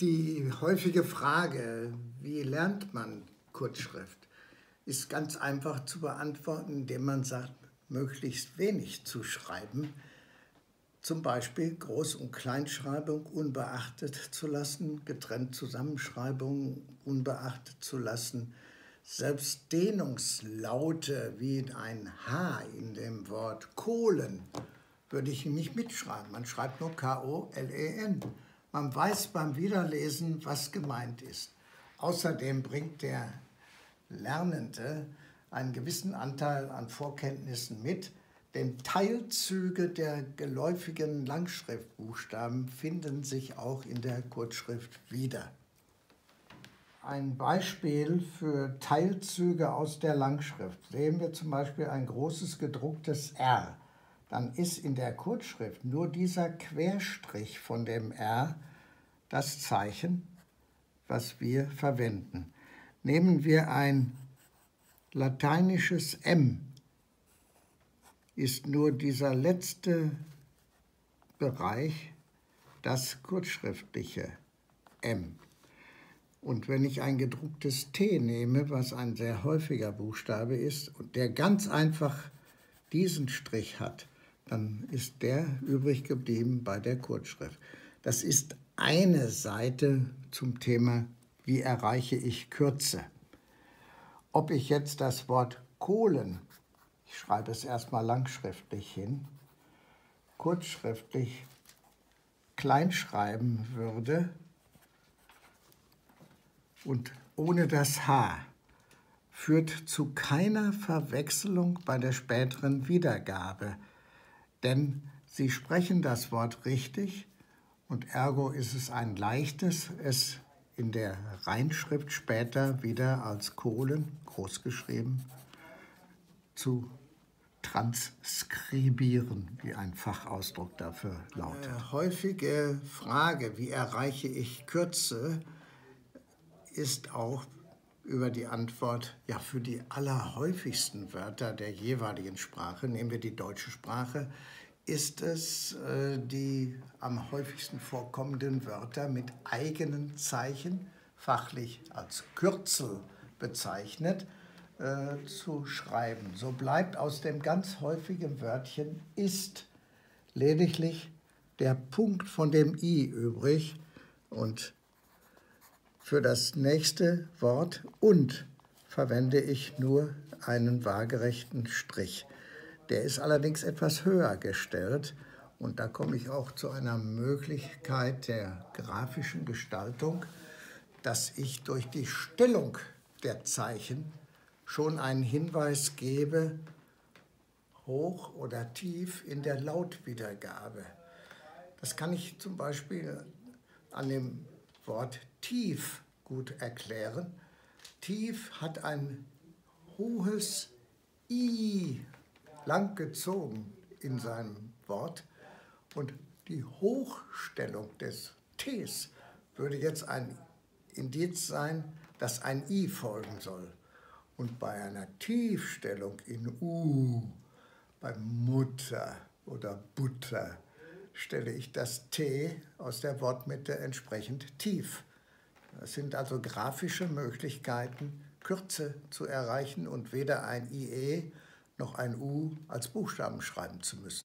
Die häufige Frage, wie lernt man Kurzschrift, ist ganz einfach zu beantworten, indem man sagt, möglichst wenig zu schreiben, zum Beispiel Groß- und Kleinschreibung unbeachtet zu lassen, getrennt Zusammenschreibung unbeachtet zu lassen, selbst Dehnungslaute wie ein H in dem Wort Kohlen würde ich nicht mitschreiben. Man schreibt nur K-O-L-E-N. Man weiß beim Wiederlesen, was gemeint ist. Außerdem bringt der Lernende einen gewissen Anteil an Vorkenntnissen mit, denn Teilzüge der geläufigen Langschriftbuchstaben finden sich auch in der Kurzschrift wieder. Ein Beispiel für Teilzüge aus der Langschrift. Sehen wir zum Beispiel ein großes gedrucktes R dann ist in der Kurzschrift nur dieser Querstrich von dem R das Zeichen, was wir verwenden. Nehmen wir ein lateinisches M, ist nur dieser letzte Bereich das kurzschriftliche M. Und wenn ich ein gedrucktes T nehme, was ein sehr häufiger Buchstabe ist und der ganz einfach diesen Strich hat, dann ist der übrig geblieben bei der Kurzschrift. Das ist eine Seite zum Thema, wie erreiche ich Kürze. Ob ich jetzt das Wort Kohlen, ich schreibe es erstmal langschriftlich hin, kurzschriftlich kleinschreiben würde und ohne das H, führt zu keiner Verwechslung bei der späteren Wiedergabe denn sie sprechen das Wort richtig und ergo ist es ein leichtes, es in der Reinschrift später wieder als Kohlen, großgeschrieben, zu transkribieren, wie ein Fachausdruck dafür lautet. Eine häufige Frage, wie erreiche ich Kürze, ist auch über die Antwort, ja, für die allerhäufigsten Wörter der jeweiligen Sprache, nehmen wir die deutsche Sprache, ist es äh, die am häufigsten vorkommenden Wörter mit eigenen Zeichen, fachlich als Kürzel bezeichnet, äh, zu schreiben. So bleibt aus dem ganz häufigen Wörtchen ist lediglich der Punkt von dem i übrig und für das nächste Wort und verwende ich nur einen waagerechten Strich. Der ist allerdings etwas höher gestellt und da komme ich auch zu einer Möglichkeit der grafischen Gestaltung, dass ich durch die Stellung der Zeichen schon einen Hinweis gebe, hoch oder tief in der Lautwiedergabe. Das kann ich zum Beispiel an dem Wort tief gut erklären. Tief hat ein hohes I lang gezogen in seinem Wort und die Hochstellung des Ts würde jetzt ein Indiz sein, dass ein I folgen soll. Und bei einer Tiefstellung in U, bei Mutter oder Butter, stelle ich das T aus der Wortmitte entsprechend tief. Das sind also grafische Möglichkeiten, Kürze zu erreichen und weder ein IE noch ein U als Buchstaben schreiben zu müssen.